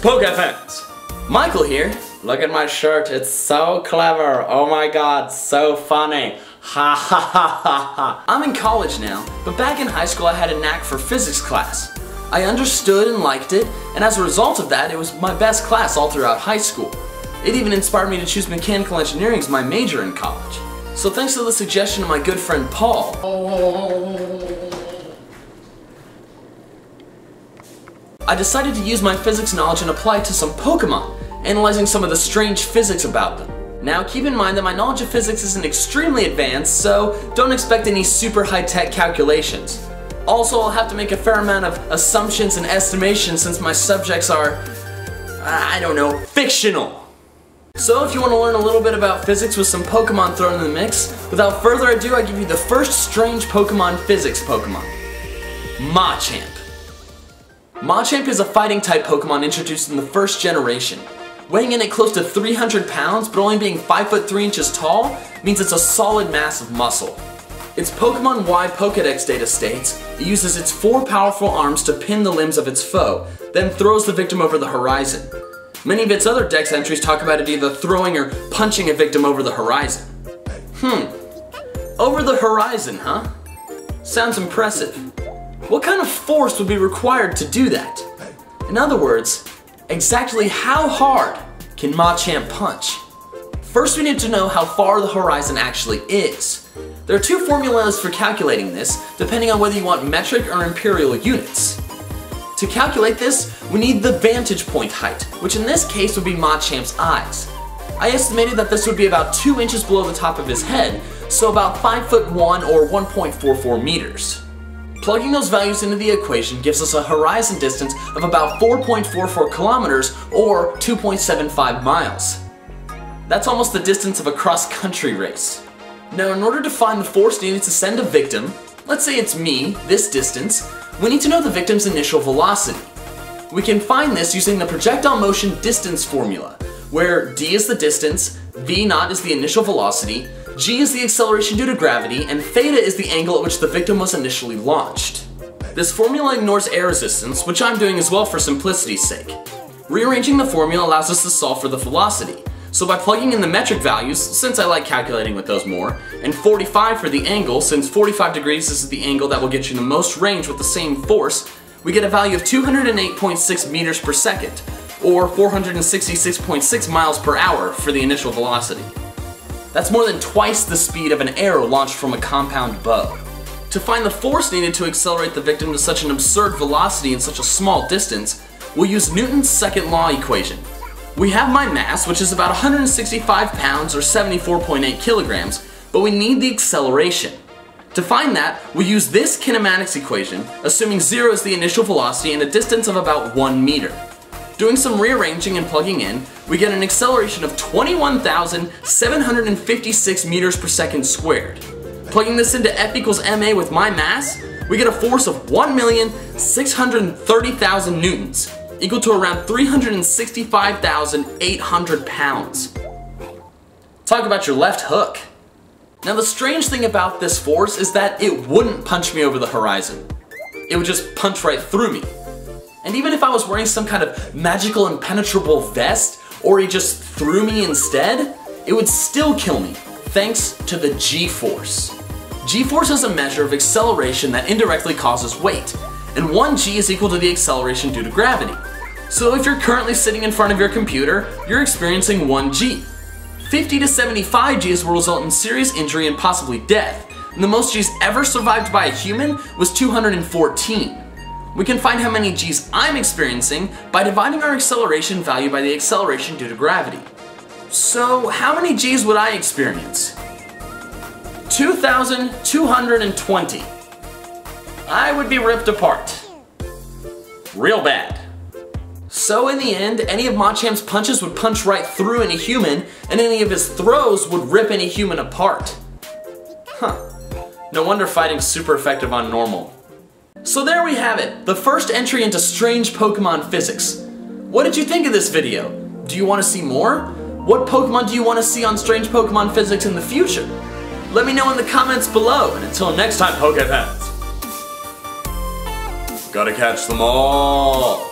Pokefans! Michael here. Look at my shirt, it's so clever. Oh my god, so funny. Ha ha ha ha ha. I'm in college now, but back in high school I had a knack for physics class. I understood and liked it, and as a result of that, it was my best class all throughout high school. It even inspired me to choose mechanical engineering as my major in college. So thanks to the suggestion of my good friend Paul, oh. I decided to use my physics knowledge and apply it to some Pokemon, analyzing some of the strange physics about them. Now keep in mind that my knowledge of physics isn't extremely advanced, so don't expect any super high-tech calculations. Also, I'll have to make a fair amount of assumptions and estimations since my subjects are, I don't know, fictional. So if you want to learn a little bit about physics with some Pokemon thrown in the mix, without further ado I give you the first strange Pokemon physics Pokemon. Machamp. Machamp is a fighting type Pokemon introduced in the first generation. Weighing in at close to 300 pounds, but only being 5 foot 3 inches tall, means it's a solid mass of muscle. Its Pokemon Y Pokedex data states it uses its four powerful arms to pin the limbs of its foe, then throws the victim over the horizon. Many of its other dex entries talk about it either throwing or punching a victim over the horizon. Hmm. Over the horizon, huh? Sounds impressive. What kind of force would be required to do that? In other words, exactly how hard can Machamp punch? First we need to know how far the horizon actually is. There are two formulas for calculating this, depending on whether you want metric or imperial units. To calculate this, we need the vantage point height, which in this case would be Machamp's eyes. I estimated that this would be about 2 inches below the top of his head, so about 5 foot 1 or 1.44 meters. Plugging those values into the equation gives us a horizon distance of about 4.44 kilometers or 2.75 miles. That's almost the distance of a cross-country race. Now in order to find the force needed to send a victim, let's say it's me, this distance, we need to know the victim's initial velocity. We can find this using the projectile motion distance formula, where d is the distance, v naught is the initial velocity, g is the acceleration due to gravity, and theta is the angle at which the victim was initially launched. This formula ignores air resistance, which I'm doing as well for simplicity's sake. Rearranging the formula allows us to solve for the velocity, so by plugging in the metric values, since I like calculating with those more, and 45 for the angle, since 45 degrees is the angle that will get you the most range with the same force, we get a value of 208.6 meters per second, or 466.6 miles per hour for the initial velocity. That's more than twice the speed of an arrow launched from a compound bow. To find the force needed to accelerate the victim to such an absurd velocity in such a small distance, we'll use Newton's second law equation, we have my mass, which is about 165 pounds or 74.8 kilograms, but we need the acceleration. To find that, we use this kinematics equation, assuming 0 is the initial velocity and a distance of about 1 meter. Doing some rearranging and plugging in, we get an acceleration of 21,756 meters per second squared. Plugging this into F equals ma with my mass, we get a force of 1,630,000 newtons, equal to around 365,800 pounds. Talk about your left hook. Now the strange thing about this force is that it wouldn't punch me over the horizon. It would just punch right through me. And even if I was wearing some kind of magical impenetrable vest, or he just threw me instead, it would still kill me, thanks to the G-force. G-force is a measure of acceleration that indirectly causes weight, and 1g is equal to the acceleration due to gravity. So if you're currently sitting in front of your computer, you're experiencing 1g. 50 to 75 g's will result in serious injury and possibly death, and the most g's ever survived by a human was 214. We can find how many g's I'm experiencing by dividing our acceleration value by the acceleration due to gravity. So how many g's would I experience? 2,220. I would be ripped apart. Real bad. So in the end, any of Machamp's punches would punch right through any human, and any of his throws would rip any human apart. Huh. No wonder fighting's super effective on normal. So there we have it, the first entry into strange Pokemon physics. What did you think of this video? Do you want to see more? What Pokemon do you want to see on strange Pokemon physics in the future? Let me know in the comments below, and until next time, Pokefans, gotta catch them all!